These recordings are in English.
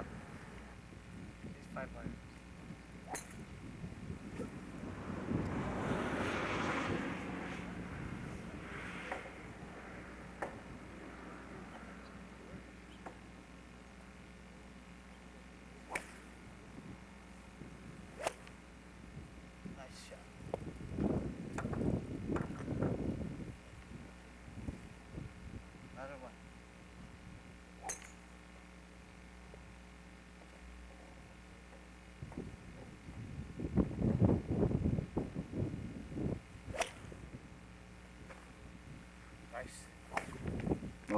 up.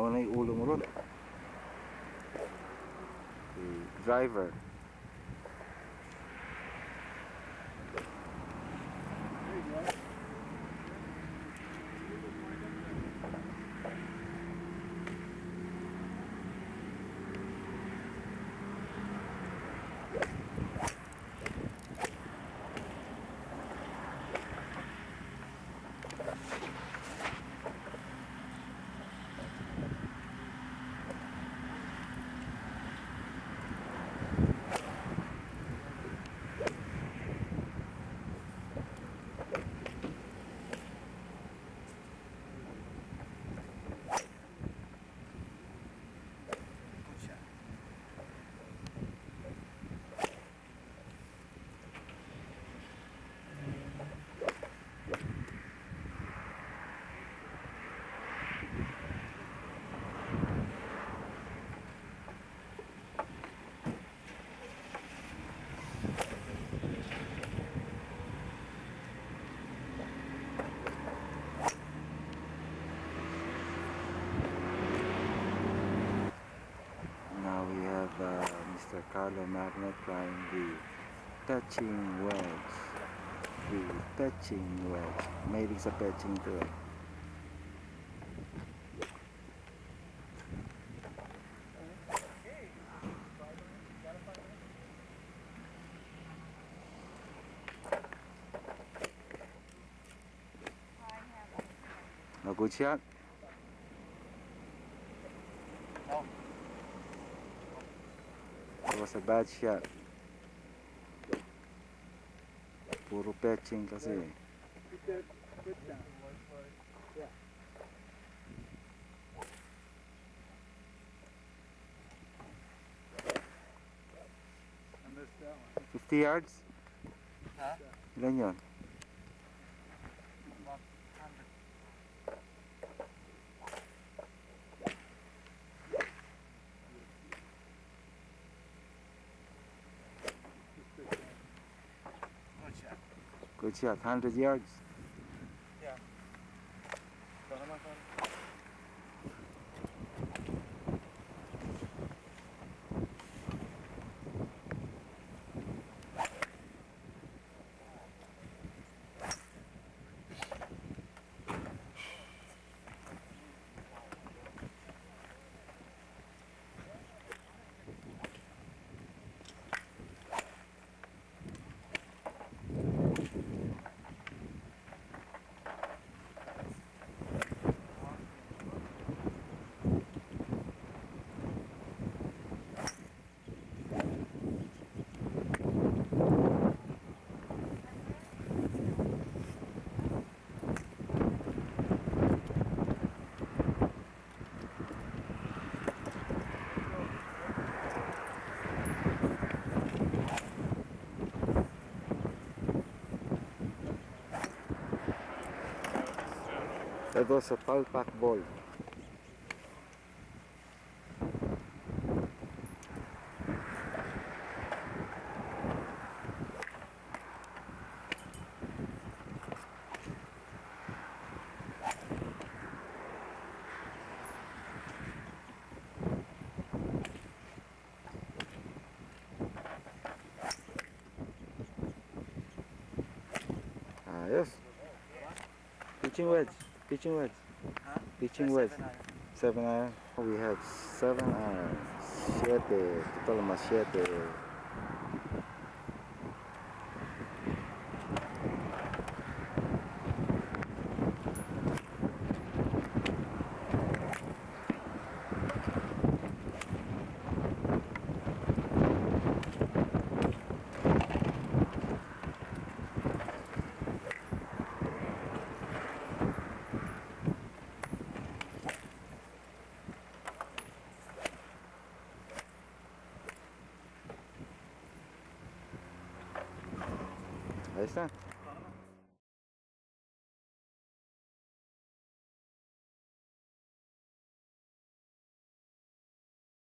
Nauna yung ulo mo ron. Okay, driver. Now uh, Mr. Carlo Magno trying the touching wedge. The touching wedge. Mahilig sa touching to eh. No good shot? A bad shot. Puro fetching kasi. Fifty yards? Huh? Ilan yun? Good shot. 100 yards? Yeah. That was a foul pack ball. Ayos. Pitching wedge. Pitching wedge. Huh? Pitching Seven iron. Seven iron. We have seven irons. Siete. Total mas siete. Ayos na.